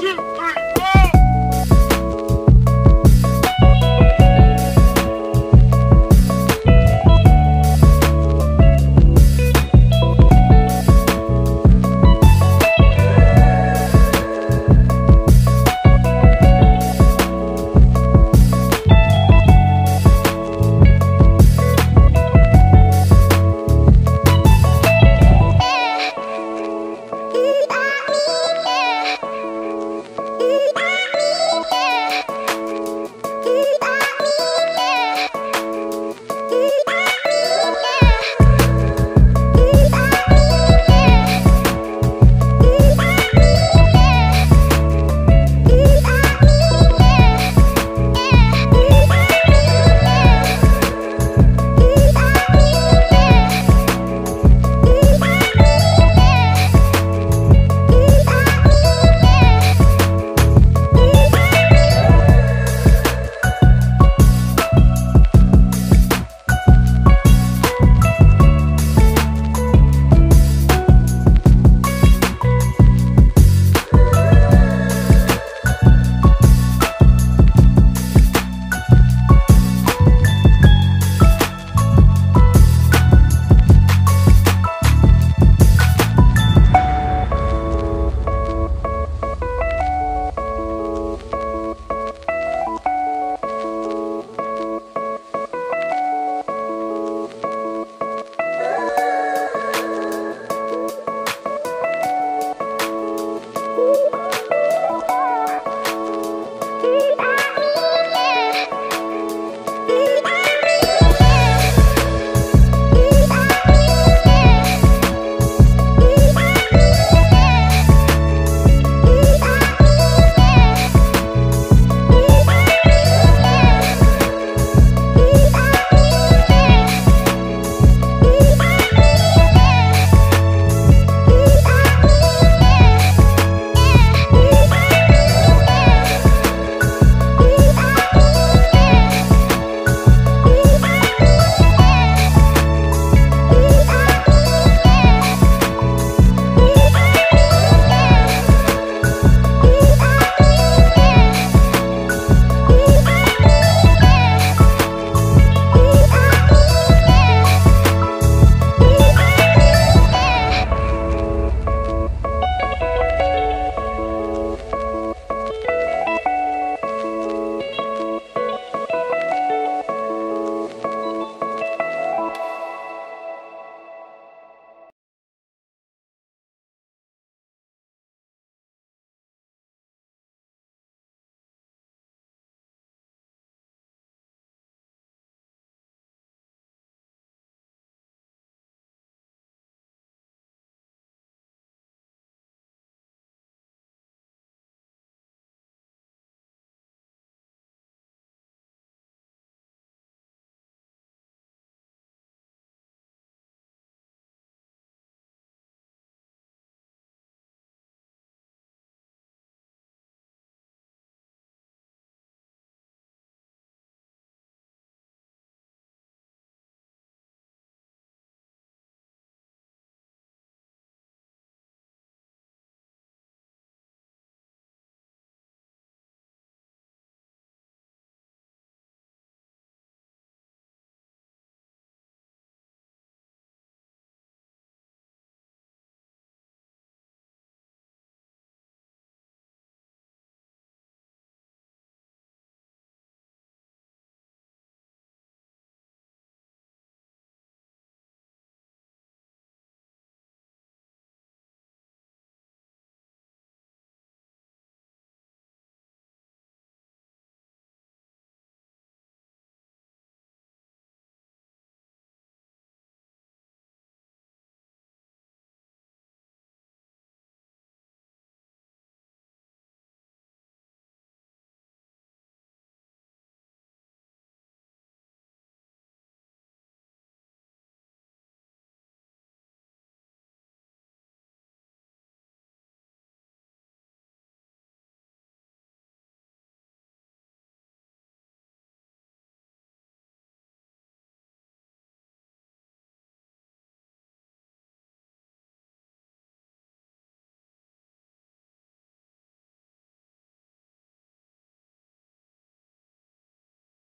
two